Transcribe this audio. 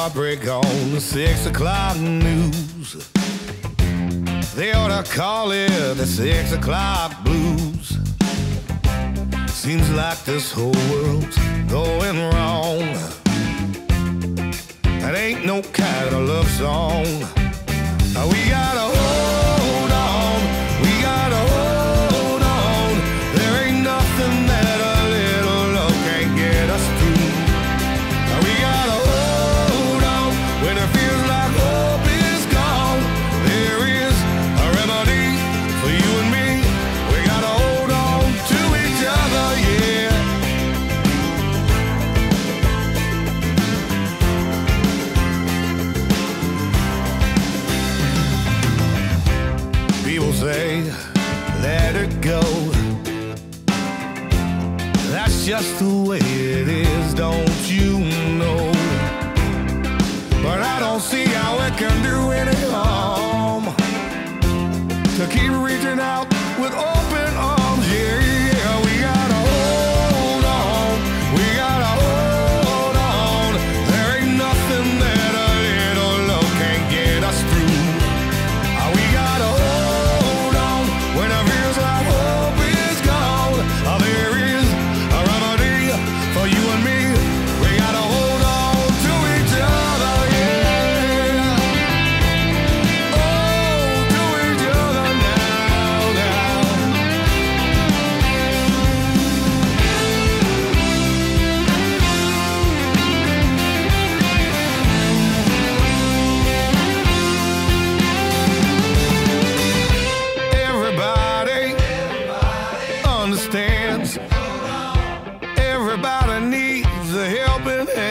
heartbreak on the six o'clock news. They ought to call it the six o'clock blues. Seems like this whole world's going wrong. That ain't no kind of love song. We gotta hold say, let it go. That's just the way open hand.